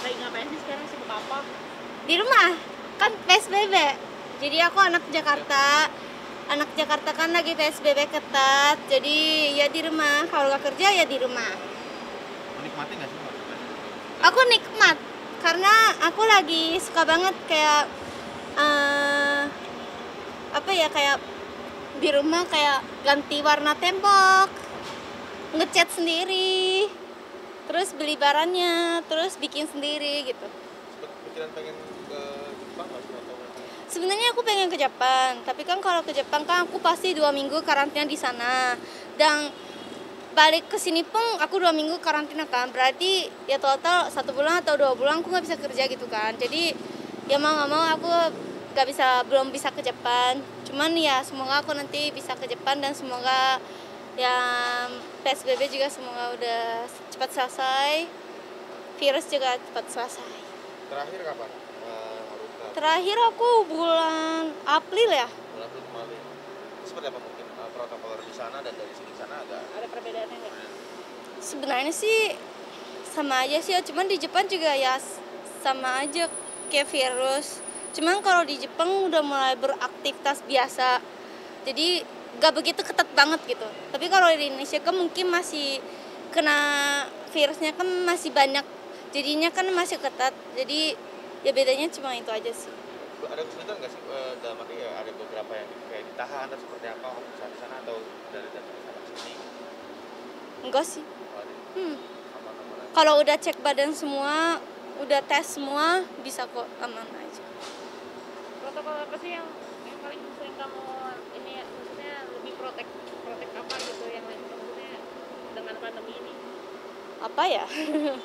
lagi ngapain sih sekarang sih apa? Di rumah. Kan psbb jadi aku anak Jakarta. Anak Jakarta kan lagi psbb ketat. Jadi ya di rumah. Kalau nggak kerja ya di rumah. Menikmati nggak sih aku nikmat. Karena aku lagi suka banget kayak uh, apa ya kayak di rumah kayak ganti warna tembok ngecat sendiri terus beli barangnya, terus bikin sendiri gitu. Pikiran pengen ke Jepang atau Sebenarnya aku pengen ke Jepang, tapi kan kalau ke Jepang kan aku pasti dua minggu karantina di sana. Dan balik ke sini pun aku dua minggu karantina kan, berarti ya total satu bulan atau dua bulan aku nggak bisa kerja gitu kan. Jadi ya mau nggak mau aku nggak bisa belum bisa ke Jepang. Cuman ya semoga aku nanti bisa ke Jepang dan semoga yang PSBB juga semoga udah cepat selesai, virus juga cepat selesai. terakhir kapan? Eh, Terakhir aku bulan April ya. bulan April kemarin. Seperti apa mungkin eh, protokol di sana dan dari sini sana agak Ada perbedaannya nggak? Sebenarnya sih sama aja sih, ya. cuman di Jepang juga ya sama aja kayak virus. Cuman kalau di Jepang udah mulai beraktivitas biasa, jadi gak begitu ketat banget gitu. Tapi kalau di Indonesia kan mungkin masih kena virusnya kan masih banyak, jadinya kan masih ketat. Jadi ya bedanya cuma itu aja sih. ada kesulitan nggak sih eh, dalam arti ya ada beberapa yang kayak ditahan atau seperti apa di sana atau dari datang ke sana sini Enggak sih. Hmm. Kalau udah cek badan semua, udah tes semua, bisa kok aman aja. protokol apa sih yang yang paling sering kamu ini ya lebih protek protek apa gitu yang maksudnya dengan pandemi ini Apa ya?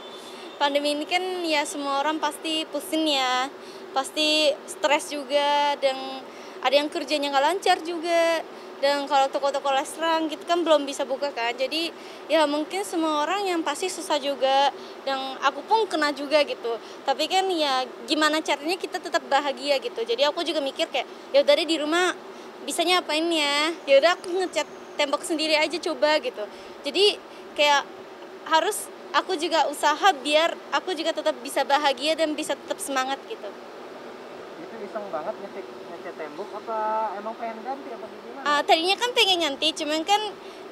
Pandemi ini kan ya semua orang pasti pusing ya, pasti stres juga, dan ada yang kerjanya nggak lancar juga. Dan kalau toko-toko restoran gitu kan belum bisa buka kan, jadi ya mungkin semua orang yang pasti susah juga, dan aku pun kena juga gitu. Tapi kan ya gimana caranya kita tetap bahagia gitu. Jadi aku juga mikir kayak ya udah deh di rumah bisanya apain ya? Ya udah aku ngecat tembok sendiri aja coba gitu. Jadi kayak harus aku juga usaha biar aku juga tetap bisa bahagia dan bisa tetap semangat gitu. Itu iseng banget ngecat ngecat tembok apa emang pengen ganti apa gimana? Ah, tadinya kan pengen ganti cuman kan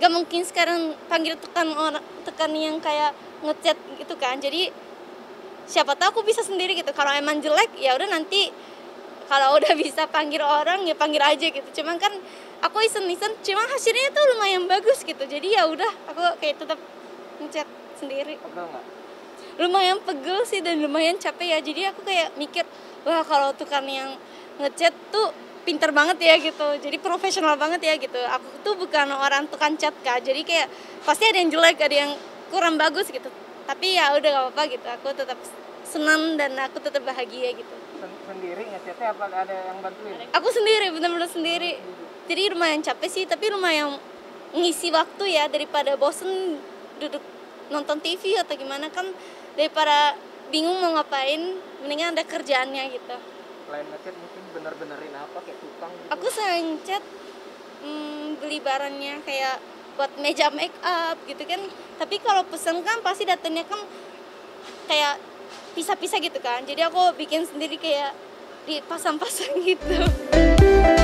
gak mungkin sekarang panggil tekan orang tekan yang kayak ngecat gitu kan. Jadi siapa tahu aku bisa sendiri gitu. Kalau emang jelek ya udah nanti kalau udah bisa panggil orang ya panggil aja gitu. Cuman kan aku iseng-iseng cuman hasilnya tuh lumayan bagus gitu. Jadi ya udah aku kayak tetap ngecat sendiri. Pegel nggak? Lumayan pegel sih dan lumayan capek ya. Jadi aku kayak mikir wah kalau tukang yang ngecat tuh pinter banget ya gitu. Jadi profesional banget ya gitu. Aku tuh bukan orang tukang cat kak. Jadi kayak pasti ada yang jelek ada yang kurang bagus gitu. Tapi ya udah gak apa-apa gitu. Aku tetap senang dan aku tetap bahagia gitu sendiri ngecatnya apa ada yang bantuin? Aku sendiri benar-benar sendiri. Jadi lumayan capek sih tapi lumayan ngisi waktu ya daripada bosen duduk nonton TV atau gimana kan daripada bingung mau ngapain mendingan ada kerjaannya gitu. Selain ngecat mungkin bener-benerin apa kayak tukang gitu? Aku sering chat hmm, beli barangnya kayak buat meja make up gitu kan. Tapi kalau pesen kan pasti datangnya kan kayak pisah-pisah gitu kan. Jadi aku bikin sendiri kayak dipasang-pasang gitu